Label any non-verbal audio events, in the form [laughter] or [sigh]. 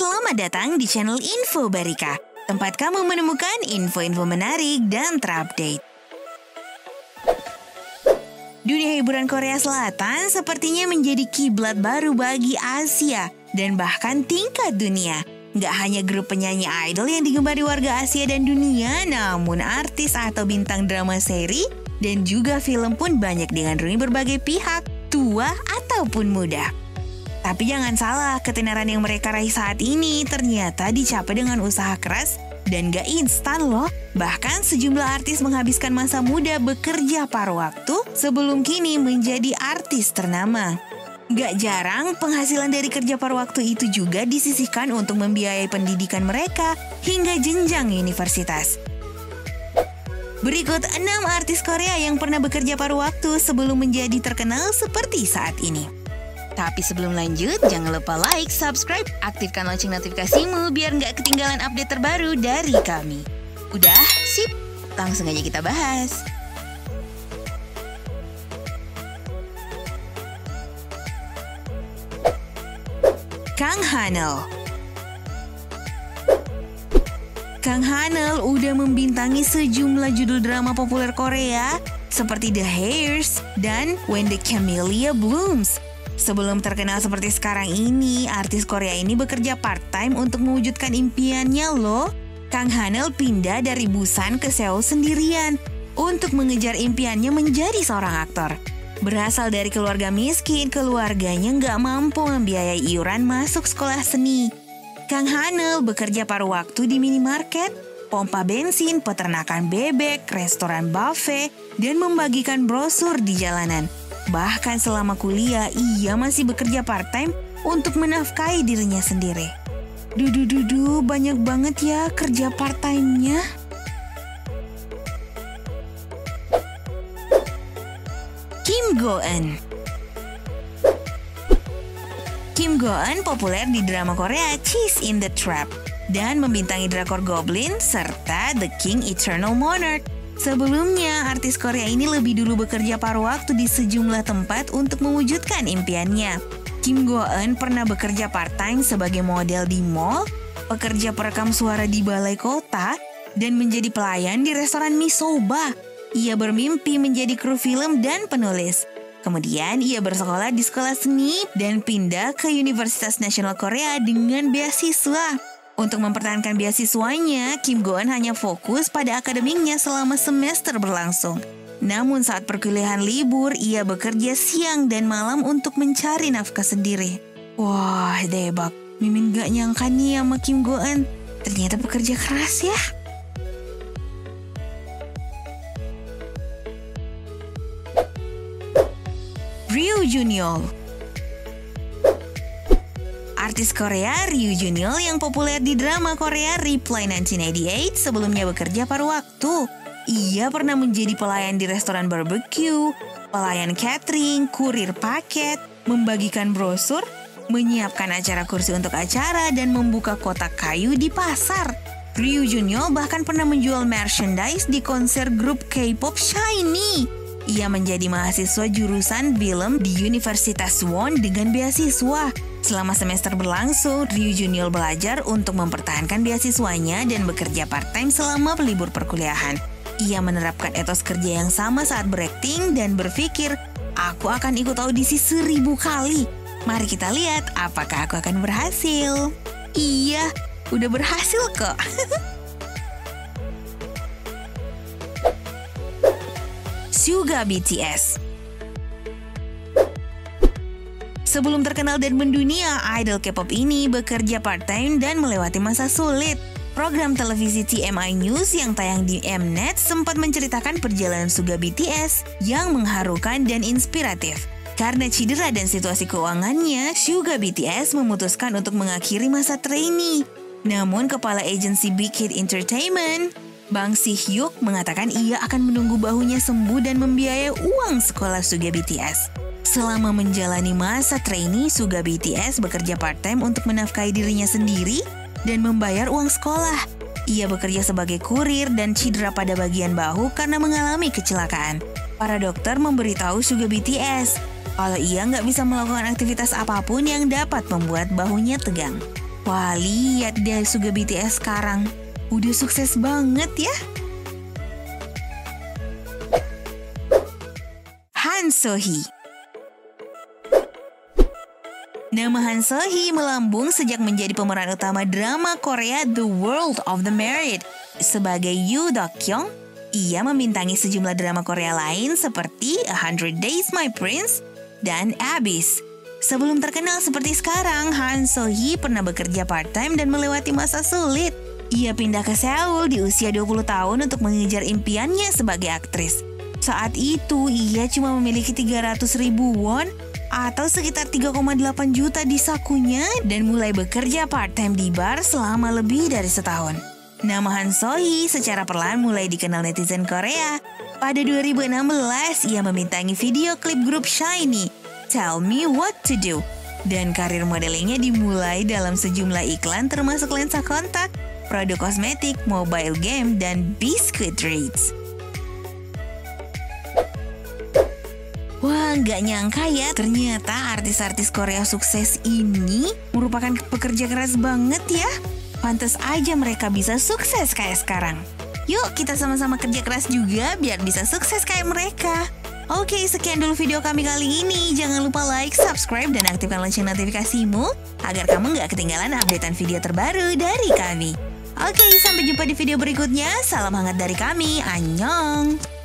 selamat datang di channel Info Barika, tempat kamu menemukan info-info menarik dan terupdate. Dunia hiburan Korea Selatan sepertinya menjadi kiblat baru bagi Asia dan bahkan tingkat dunia. Gak hanya grup penyanyi idol yang digemari warga Asia dan dunia, namun artis atau bintang drama seri dan juga film pun banyak digandrungi berbagai pihak, tua ataupun muda. Tapi jangan salah, ketenaran yang mereka raih saat ini ternyata dicapai dengan usaha keras dan gak instan loh. Bahkan sejumlah artis menghabiskan masa muda bekerja paruh waktu sebelum kini menjadi artis ternama. Gak jarang penghasilan dari kerja paruh waktu itu juga disisihkan untuk membiayai pendidikan mereka hingga jenjang universitas. Berikut 6 artis Korea yang pernah bekerja paruh waktu sebelum menjadi terkenal seperti saat ini. Tapi sebelum lanjut, jangan lupa like, subscribe, aktifkan lonceng notifikasimu biar nggak ketinggalan update terbaru dari kami. Udah? Sip! Langsung aja kita bahas. Kang Hanel Kang Hanel udah membintangi sejumlah judul drama populer Korea seperti The Hairs dan When the Camellia Blooms Sebelum terkenal seperti sekarang ini, artis Korea ini bekerja part-time untuk mewujudkan impiannya loh. Kang Hanel pindah dari Busan ke Seoul sendirian untuk mengejar impiannya menjadi seorang aktor. Berasal dari keluarga miskin, keluarganya nggak mampu membiayai iuran masuk sekolah seni. Kang Hanel bekerja paruh waktu di minimarket, pompa bensin, peternakan bebek, restoran buffet, dan membagikan brosur di jalanan. Bahkan selama kuliah, ia masih bekerja part-time untuk menafkahi dirinya sendiri. Dudu dudu banyak banget ya kerja part-time-nya. Kim Go-eun Kim Go-eun populer di drama Korea Cheese in the Trap dan membintangi drakor Goblin serta The King Eternal Monarch. Sebelumnya, artis Korea ini lebih dulu bekerja paruh waktu di sejumlah tempat untuk mewujudkan impiannya. Kim Go Eun pernah bekerja part-time sebagai model di mall, pekerja perekam suara di balai kota, dan menjadi pelayan di restoran Misoba. Ia bermimpi menjadi kru film dan penulis. Kemudian ia bersekolah di sekolah seni dan pindah ke Universitas Nasional Korea dengan beasiswa. Untuk mempertahankan beasiswanya, Kim Goan hanya fokus pada akademiknya selama semester berlangsung. Namun saat perkuliahan libur, ia bekerja siang dan malam untuk mencari nafkah sendiri. Wah, debak. Mimin gak nyangka nih sama Kim Goan. Ternyata bekerja keras ya. Ryu Junior Artis Korea Ryu Junil yang populer di drama Korea Reply 1988 sebelumnya bekerja paruh waktu. Ia pernah menjadi pelayan di restoran barbecue, pelayan catering, kurir paket, membagikan brosur, menyiapkan acara kursi untuk acara, dan membuka kotak kayu di pasar. Ryu Junyo bahkan pernah menjual merchandise di konser grup K-pop SHINee. Ia menjadi mahasiswa jurusan film di Universitas Won dengan beasiswa. Selama semester berlangsung, Ryu Junior belajar untuk mempertahankan beasiswanya dan bekerja part-time selama libur perkuliahan. Ia menerapkan etos kerja yang sama saat berakting dan berpikir, aku akan ikut audisi seribu kali. Mari kita lihat apakah aku akan berhasil. Iya, udah berhasil kok. [laughs] Suga BTS Sebelum terkenal dan mendunia, idol K-pop ini bekerja part-time dan melewati masa sulit. Program televisi TMI News yang tayang di Mnet sempat menceritakan perjalanan Suga BTS yang mengharukan dan inspiratif. Karena cedera dan situasi keuangannya, Suga BTS memutuskan untuk mengakhiri masa trainee. Namun kepala agensi Big Hit Entertainment, Bang Si Hyuk mengatakan ia akan menunggu bahunya sembuh dan membiayai uang sekolah Suga BTS. Selama menjalani masa trainee, Suga BTS bekerja part-time untuk menafkahi dirinya sendiri dan membayar uang sekolah. Ia bekerja sebagai kurir dan cedera pada bagian bahu karena mengalami kecelakaan. Para dokter memberitahu Suga BTS kalau ia nggak bisa melakukan aktivitas apa pun yang dapat membuat bahunya tegang. Wah, lihat deh Suga BTS sekarang. Udah sukses banget ya. Han Sohee Nama Han Sohee melambung sejak menjadi pemeran utama drama Korea The World of the Married. Sebagai Yoo Dok Kyung, ia membintangi sejumlah drama Korea lain seperti A Hundred Days My Prince dan Abyss. Sebelum terkenal seperti sekarang, Han So-hee pernah bekerja part-time dan melewati masa sulit. Ia pindah ke Seoul di usia 20 tahun untuk mengejar impiannya sebagai aktris. Saat itu, ia cuma memiliki 300 ribu won atau sekitar 3,8 juta di sakunya dan mulai bekerja part-time di bar selama lebih dari setahun. Nama Han So-hee secara perlahan mulai dikenal netizen Korea. Pada 2016, ia memintangi video klip grup SHINee Tell Me What To Do. Dan karir modelingnya dimulai dalam sejumlah iklan termasuk lensa kontak, produk kosmetik, mobile game, dan biscuit treats. Wah, nggak nyangka ya, ternyata artis-artis Korea sukses ini merupakan pekerja keras banget ya. Pantes aja mereka bisa sukses kayak sekarang. Yuk, kita sama-sama kerja keras juga biar bisa sukses kayak mereka. Oke, sekian dulu video kami kali ini. Jangan lupa like, subscribe, dan aktifkan lonceng notifikasimu agar kamu nggak ketinggalan updatean video terbaru dari kami. Oke, sampai jumpa di video berikutnya. Salam hangat dari kami. Annyeong!